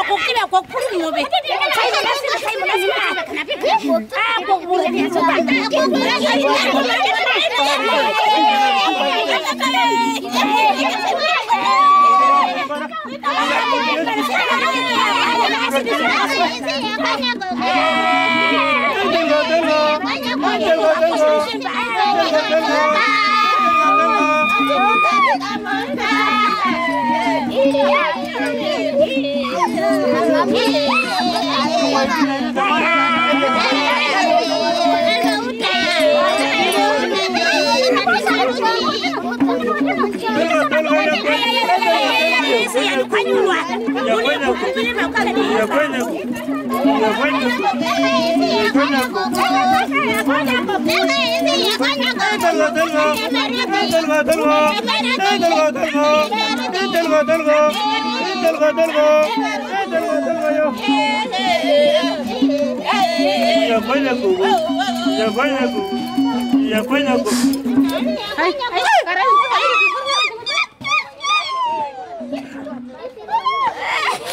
Kok kiri kok kiri mobe. Saya masih saya masih nak. Kenapa? Terima kasih. يا بنكو يا بنكو يا بنكو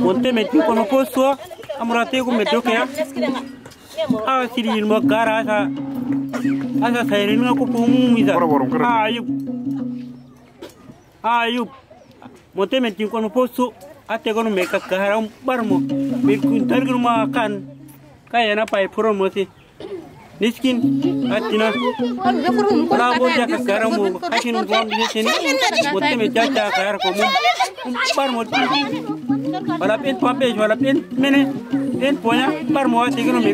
Monte meti kono posto amurate ko meto kya a siri ilmo gara asa asa sayrin nga ko pumu misa ayub ayub monte meti kono posto ate kono meka kahara barmo bir kun targur ma kan kaya na pai puro mosi niskin atina bravo ja ka karamu akin gom di sini. Monte me ja ja kar ko mo wala pen pambe wala pen mene pen ponya par mo ate kono me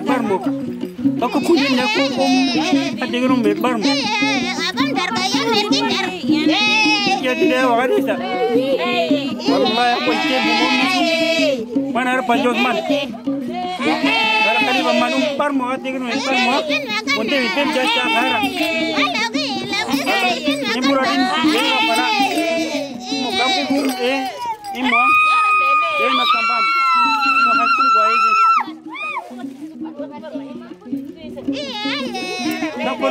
par mo Ako kujin na ko kum ate kono me par mo ya tidak wakari sa wallahi ko ce bu mum mana har panjot man Kala kali ba manum par mo ate kono me par mo monte me pen ja ja kara ni muradin ni para mo kampu eh imo eh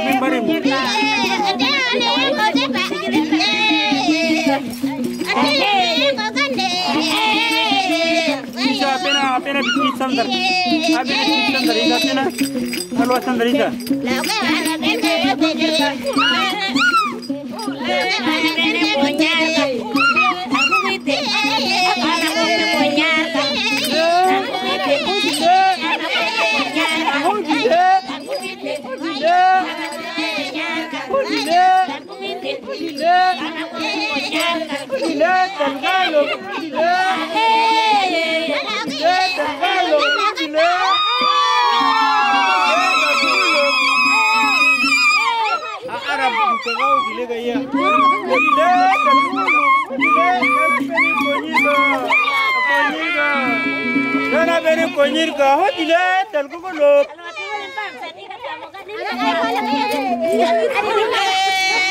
Dakol bimbari mo Isa apena apena bikin sandar. Apena bikin sandar. Isa apena halwa sandar isa Ya te regalo, ya. Ya te regalo, Arab buka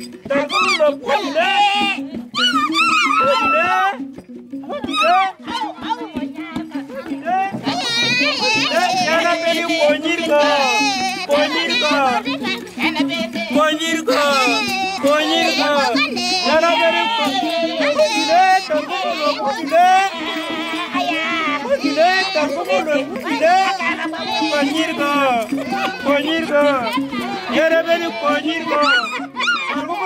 Tagulog wala! Wala! Wala! Yana peli ponirgo! Ponirgo! Ponirgo! Ponirgo! Yana peli ponirgo! Tagulog wala! Wala! Tagulog wala! Ponirgo! Ponirgo! Yana!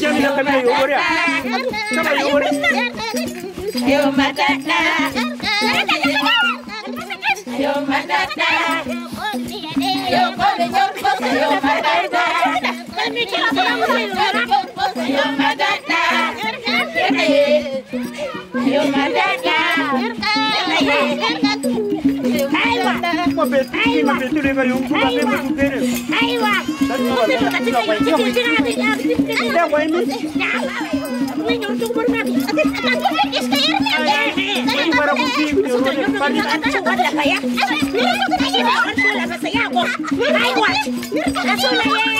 Jamila kama yuguri. Kama yuguri. Yo matata. Yo matata. Yo pole jor pose yo matata. Kami kira kamu yuguri. Yo matata. Yo matata. Yo matata. Aywa, aywa, aywa, aywa,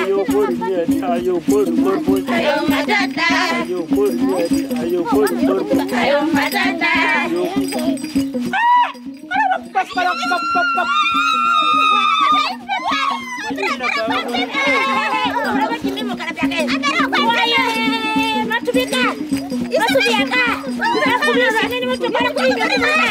Ayo, put, ayo put, ayo, madata. Ayo, put, put, ayo, put, put, put. Masuk biaka, masuk biaka. Ini masuk.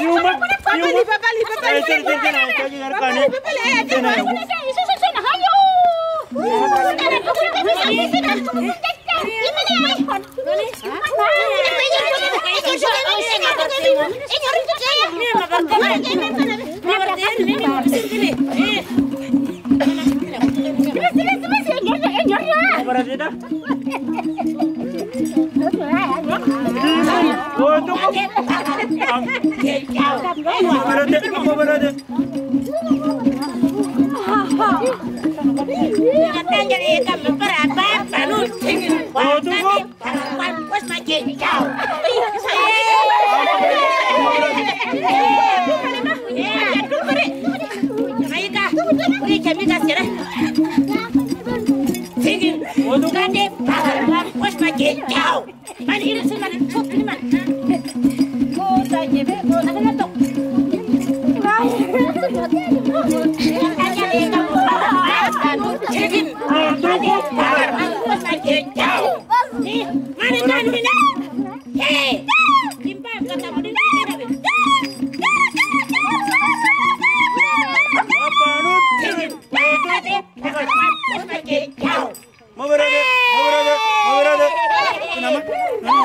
Human human चल चल चल आका जी यार काने Berarti dah. Oh, cukup. Cukup berada, cukup berada. Katanya kita berapa baru Oh, cukup. Mampus macam kau. Jamika sekarang. Singin. Kade, mampus macam kau.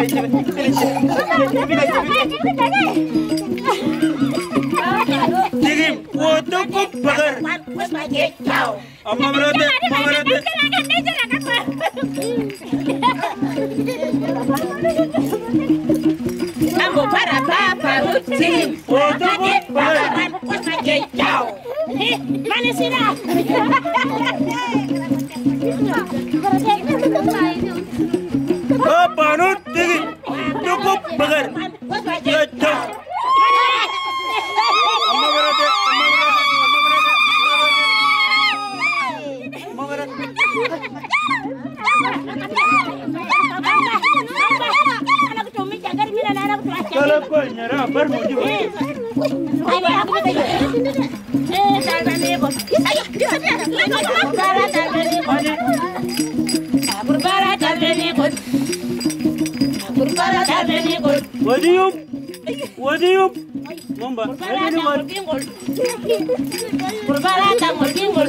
Jadi foto pagar. Amma merate, para papa utim. Foto pagar. Mana sih dah? बगैर ወዲዩም ወዲዩም Momba. Ayun naman. Purbarata morgingol.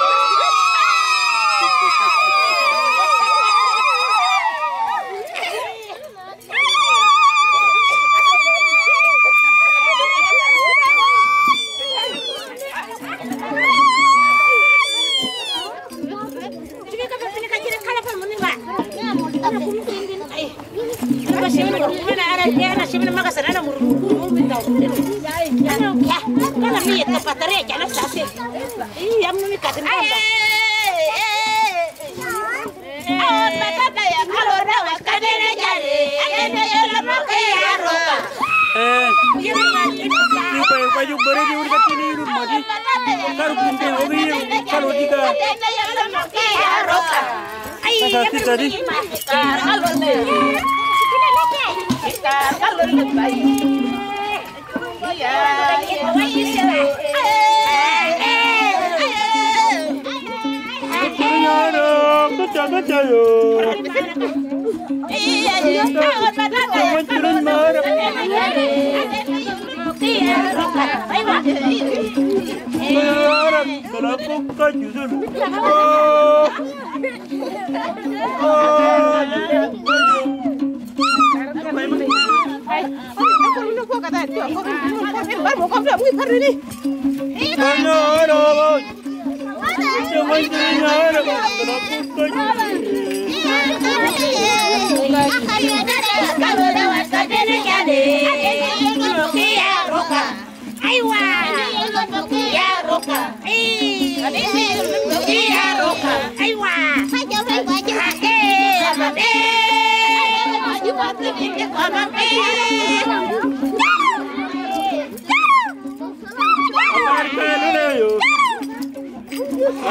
jana safe iya ya ya cho nó chơi rồi. Hãy subscribe cho kênh Ghiền Mì Gõ Để không bỏ lỡ những video hấp dẫn Ba bố con phải nghỉ cắt đi. Nó nó nó ơi. Chưa mới chơi nhớ được. Nó cũng chơi. Hãy subscribe cho kênh Ghiền Mì Gõ Để không bỏ lỡ những video hấp dẫn